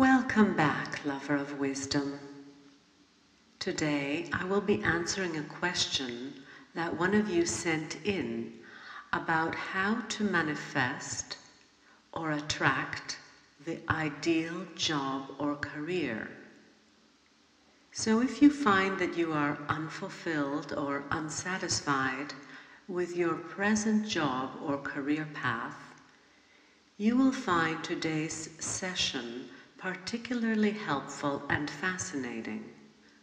Welcome back, lover of wisdom. Today I will be answering a question that one of you sent in about how to manifest or attract the ideal job or career. So if you find that you are unfulfilled or unsatisfied with your present job or career path, you will find today's session particularly helpful and fascinating.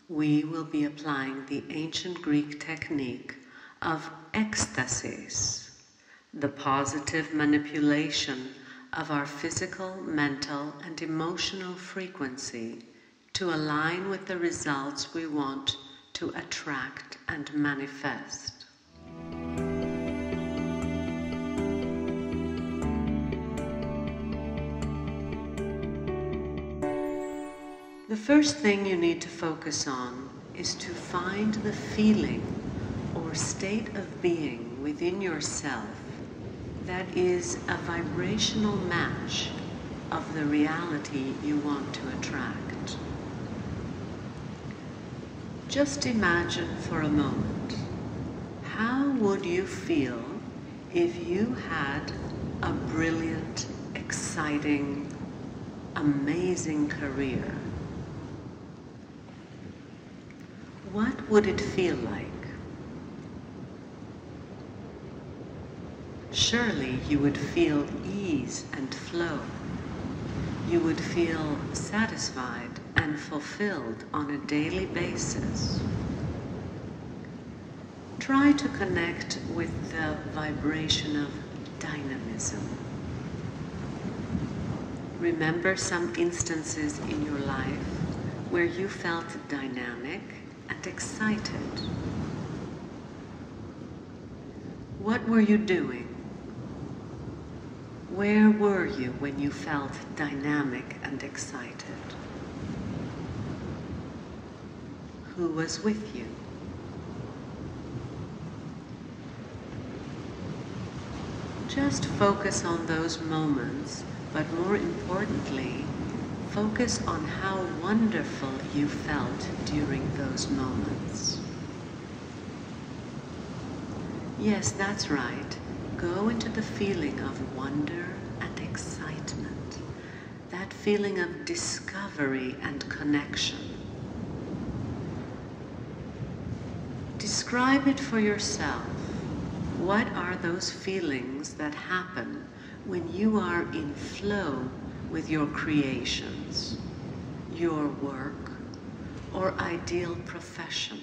We will be applying the ancient Greek technique of ecstasis, the positive manipulation of our physical, mental, and emotional frequency to align with the results we want to attract and manifest. First thing you need to focus on is to find the feeling or state of being within yourself that is a vibrational match of the reality you want to attract. Just imagine for a moment how would you feel if you had a brilliant, exciting, amazing career? What would it feel like? Surely you would feel ease and flow. You would feel satisfied and fulfilled on a daily basis. Try to connect with the vibration of dynamism. Remember some instances in your life where you felt dynamic and excited. What were you doing? Where were you when you felt dynamic and excited? Who was with you? Just focus on those moments, but more importantly, Focus on how wonderful you felt during those moments. Yes, that's right. Go into the feeling of wonder and excitement, that feeling of discovery and connection. Describe it for yourself. What are those feelings that happen when you are in flow with your creations, your work, or ideal profession.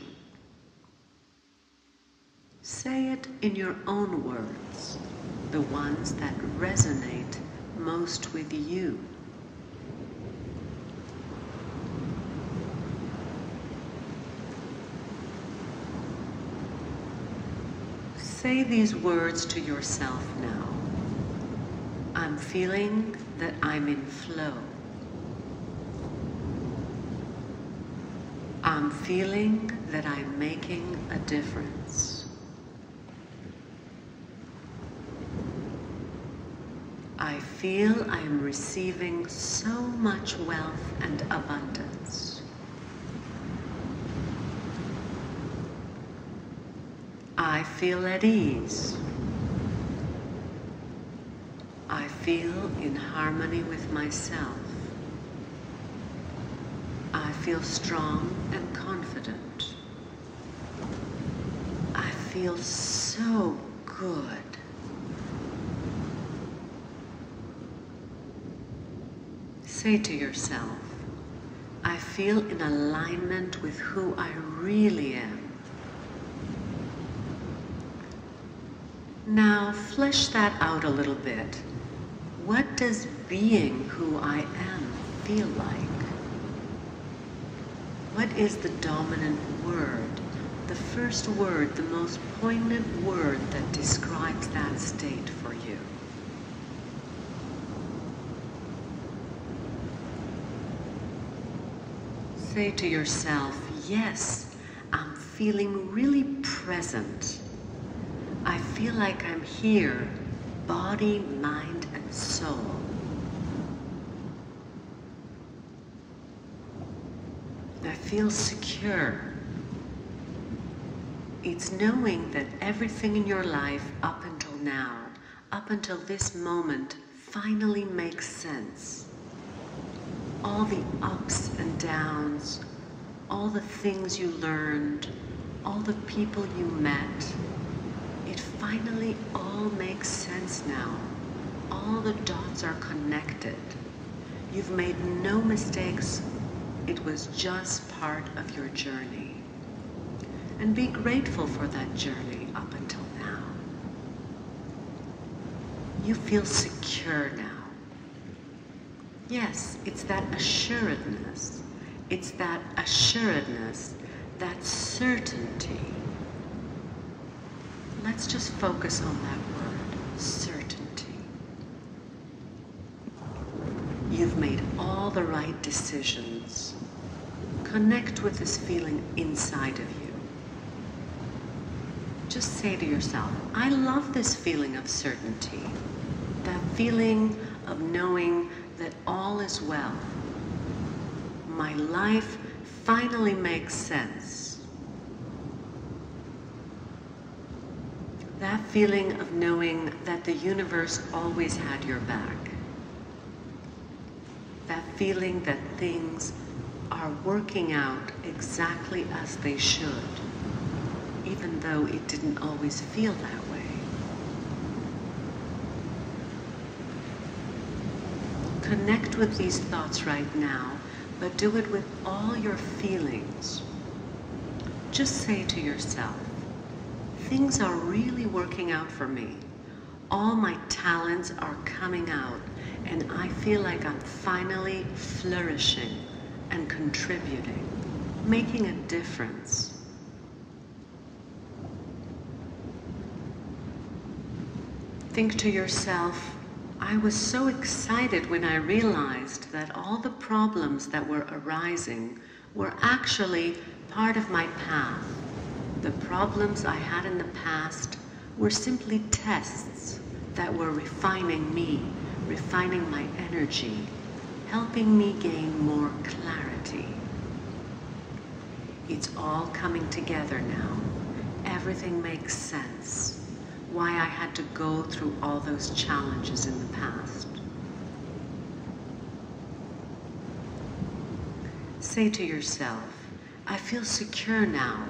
Say it in your own words, the ones that resonate most with you. Say these words to yourself now. I'm feeling that I'm in flow. I'm feeling that I'm making a difference. I feel I'm receiving so much wealth and abundance. I feel at ease. I feel in harmony with myself. I feel strong and confident. I feel so good. Say to yourself, I feel in alignment with who I really am. Now flesh that out a little bit. What does being who I am feel like? What is the dominant word, the first word, the most poignant word that describes that state for you? Say to yourself, yes, I'm feeling really present. I feel like I'm here, body, mind, soul. I feel secure. It's knowing that everything in your life up until now, up until this moment, finally makes sense. All the ups and downs, all the things you learned, all the people you met, it finally all makes sense now. All the dots are connected. You've made no mistakes. It was just part of your journey. And be grateful for that journey up until now. You feel secure now. Yes, it's that assuredness. It's that assuredness, that certainty. Let's just focus on that word, certainty. You've made all the right decisions. Connect with this feeling inside of you. Just say to yourself, I love this feeling of certainty. That feeling of knowing that all is well. My life finally makes sense. That feeling of knowing that the universe always had your back. That feeling that things are working out exactly as they should, even though it didn't always feel that way. Connect with these thoughts right now, but do it with all your feelings. Just say to yourself, things are really working out for me. All my talents are coming out, and I feel like I'm finally flourishing and contributing, making a difference. Think to yourself, I was so excited when I realized that all the problems that were arising were actually part of my path. The problems I had in the past were simply tests that were refining me, refining my energy, helping me gain more clarity. It's all coming together now. Everything makes sense why I had to go through all those challenges in the past. Say to yourself, I feel secure now,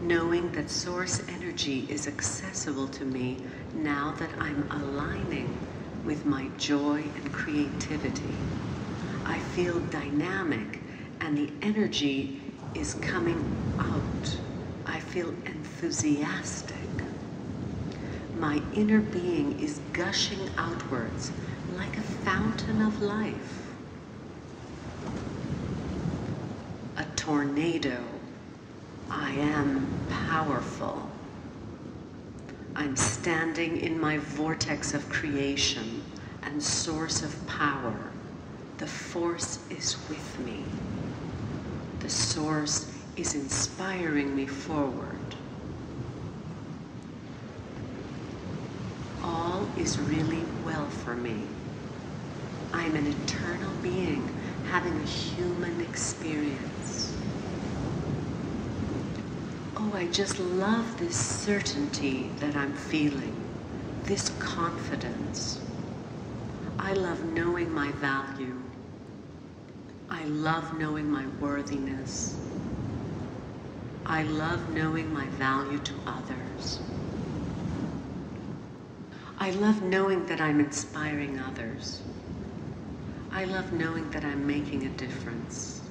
knowing that source energy is accessible to me now that I'm aligning with my joy and creativity. I feel dynamic and the energy is coming out. I feel enthusiastic my inner being is gushing outwards like a fountain of life. A tornado. I am powerful. I'm standing in my vortex of creation and source of power. The force is with me. The source is inspiring me forward. all is really well for me. I'm an eternal being having a human experience. Oh, I just love this certainty that I'm feeling, this confidence. I love knowing my value. I love knowing my worthiness. I love knowing my value to others. I love knowing that I'm inspiring others. I love knowing that I'm making a difference.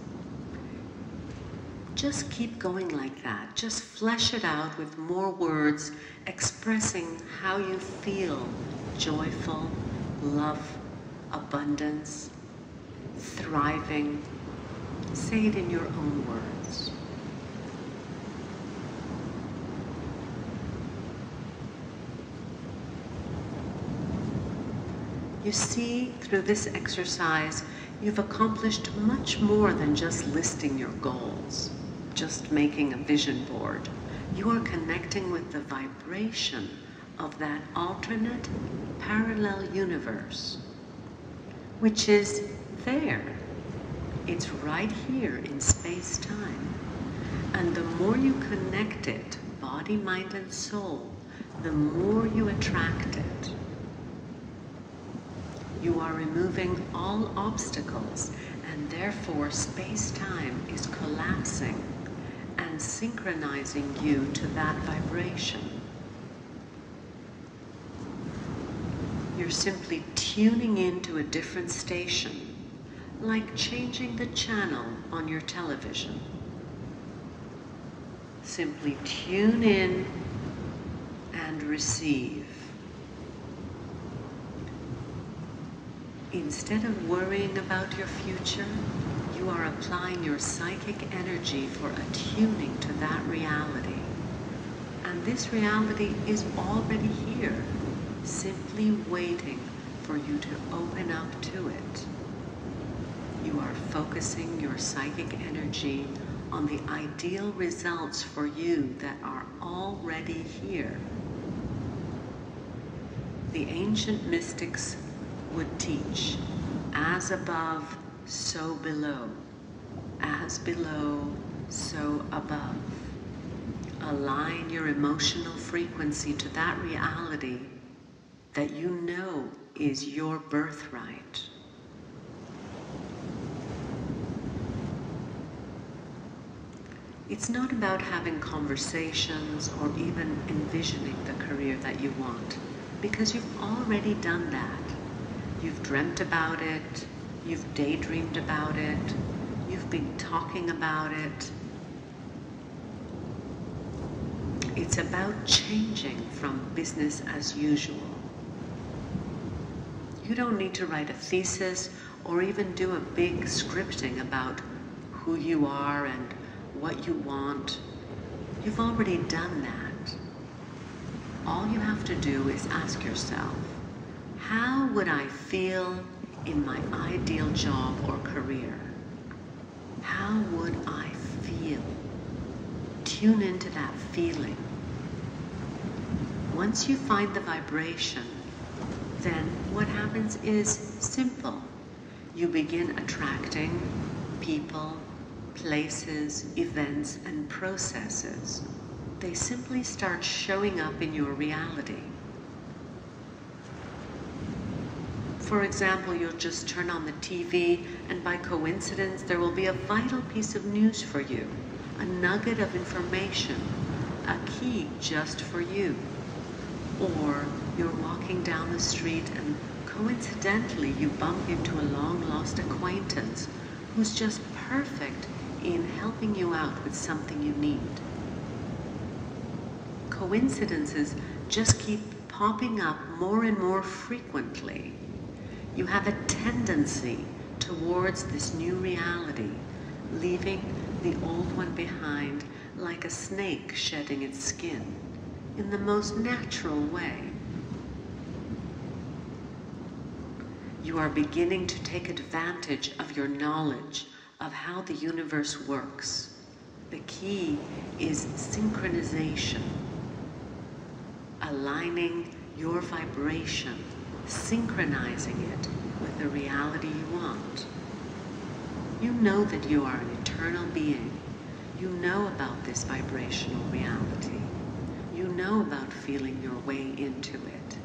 Just keep going like that. Just flesh it out with more words expressing how you feel joyful, love, abundance, thriving. Say it in your own words. You see, through this exercise, you've accomplished much more than just listing your goals, just making a vision board. You are connecting with the vibration of that alternate parallel universe, which is there. It's right here in space time. And the more you connect it, body, mind, and soul, the more you attract it. You are removing all obstacles, and therefore space time is collapsing synchronizing you to that vibration. You're simply tuning into a different station, like changing the channel on your television. Simply tune in and receive. Instead of worrying about your future, you are applying your psychic energy for attuning to that reality. And this reality is already here, simply waiting for you to open up to it. You are focusing your psychic energy on the ideal results for you that are already here. The ancient mystics would teach as above, so below, as below, so above. Align your emotional frequency to that reality that you know is your birthright. It's not about having conversations or even envisioning the career that you want, because you've already done that. You've dreamt about it, you've daydreamed about it, you've been talking about it. It's about changing from business as usual. You don't need to write a thesis or even do a big scripting about who you are and what you want. You've already done that. All you have to do is ask yourself, how would I feel in my ideal job or career? How would I feel? Tune into that feeling. Once you find the vibration, then what happens is simple. You begin attracting people, places, events, and processes. They simply start showing up in your reality. For example, you'll just turn on the TV, and by coincidence, there will be a vital piece of news for you, a nugget of information, a key just for you. Or you're walking down the street, and coincidentally, you bump into a long lost acquaintance who's just perfect in helping you out with something you need. Coincidences just keep popping up more and more frequently. You have a tendency towards this new reality, leaving the old one behind like a snake shedding its skin in the most natural way. You are beginning to take advantage of your knowledge of how the universe works. The key is synchronization, aligning your vibration, synchronizing it with the reality you want. You know that you are an eternal being. You know about this vibrational reality. You know about feeling your way into it.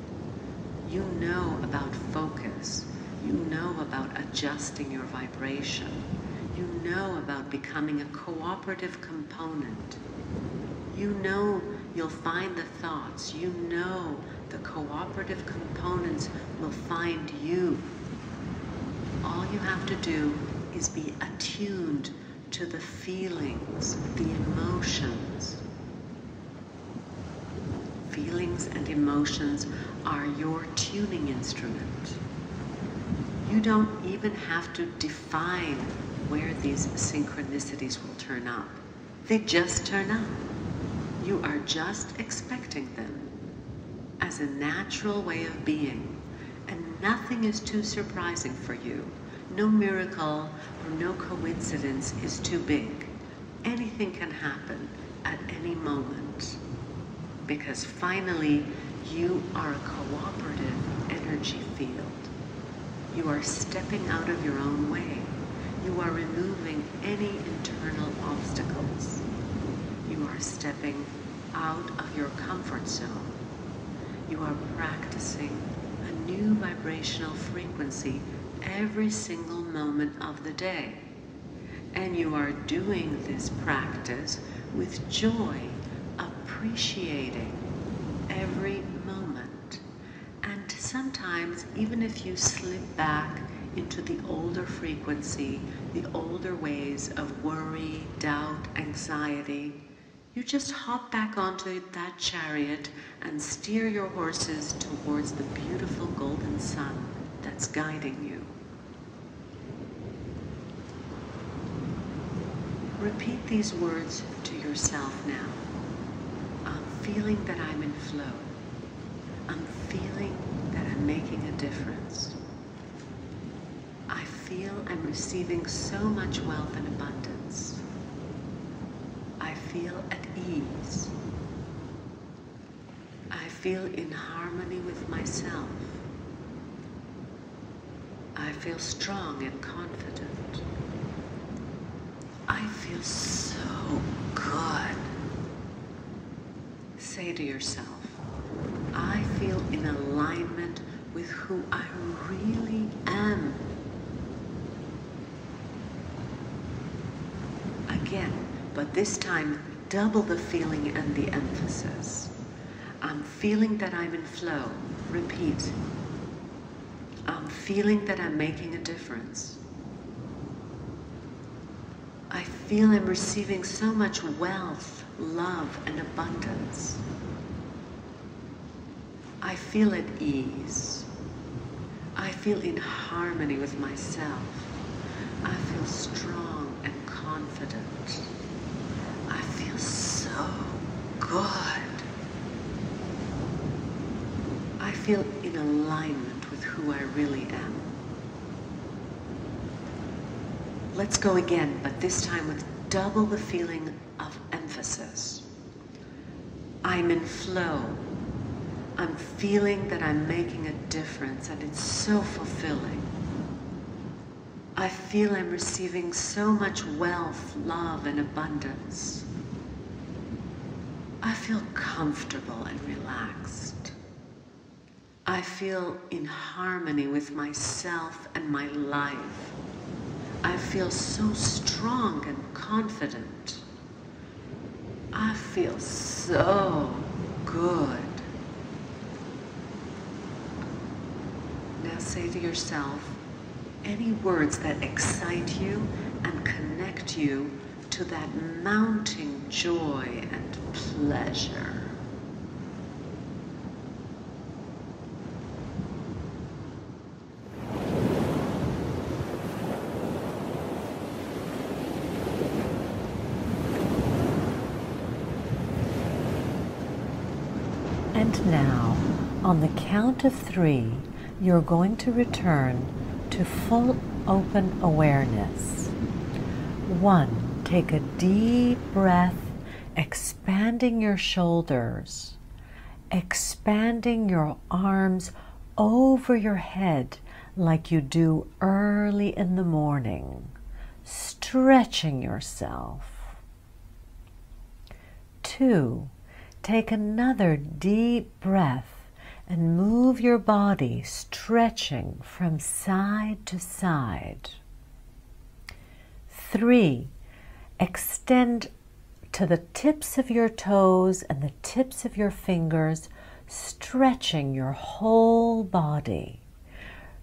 You know about focus. You know about adjusting your vibration you know about becoming a cooperative component. You know you'll find the thoughts. You know the cooperative components will find you. All you have to do is be attuned to the feelings, the emotions. Feelings and emotions are your tuning instrument. You don't even have to define where these synchronicities will turn up. They just turn up. You are just expecting them as a natural way of being, and nothing is too surprising for you. No miracle or no coincidence is too big. Anything can happen at any moment. Because finally, you are a cooperative energy field. You are stepping out of your own way you are removing any internal obstacles. Are stepping out of your comfort zone. You are practicing a new vibrational frequency every single moment of the day. And you are doing this practice with joy, appreciating every moment. And sometimes, even if you slip back into the older frequency, the older ways of worry, doubt, anxiety, you just hop back onto that chariot and steer your horses towards the beautiful golden sun that's guiding you. Repeat these words to yourself now. I'm feeling that I'm in flow. I'm feeling that I'm making a difference. I feel I'm receiving so much wealth and abundance. I feel at ease. I feel in harmony with myself. I feel strong and confident. I feel so good. Say to yourself, I feel in alignment with who I really am. Again, but this time double the feeling and the emphasis. I'm feeling that I'm in flow. Repeat. I'm feeling that I'm making a difference. I feel I'm receiving so much wealth, love, and abundance. I feel at ease. I feel in harmony with myself. I feel strong and confident. Oh, so good. I feel in alignment with who I really am. Let's go again, but this time with double the feeling of emphasis. I'm in flow. I'm feeling that I'm making a difference and it's so fulfilling. I feel I'm receiving so much wealth, love, and abundance. I feel comfortable and relaxed. I feel in harmony with myself and my life. I feel so strong and confident. I feel so good. Now say to yourself any words that excite you and connect you to that mounting joy and pleasure. And now, on the count of three, you're going to return to full open awareness. One, take a deep breath, expanding your shoulders, expanding your arms over your head like you do early in the morning, stretching yourself. Two, take another deep breath and move your body stretching from side to side. Three, extend to the tips of your toes and the tips of your fingers, stretching your whole body,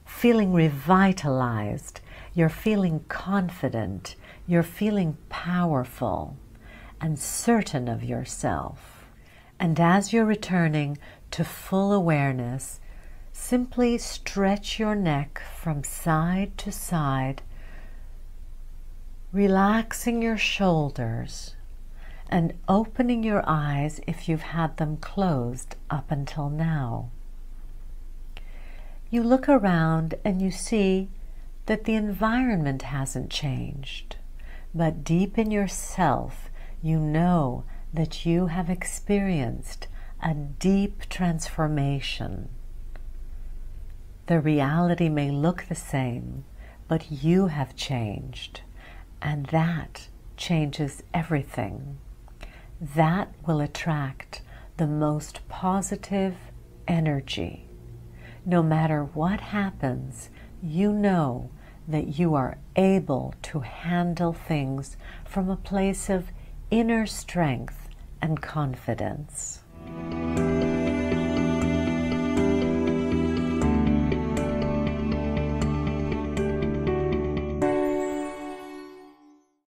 feeling revitalized. You're feeling confident. You're feeling powerful and certain of yourself. And as you're returning to full awareness, simply stretch your neck from side to side, relaxing your shoulders and opening your eyes if you've had them closed up until now. You look around and you see that the environment hasn't changed, but deep in yourself, you know that you have experienced a deep transformation. The reality may look the same, but you have changed, and that changes everything. That will attract the most positive energy. No matter what happens, you know that you are able to handle things from a place of inner strength and confidence.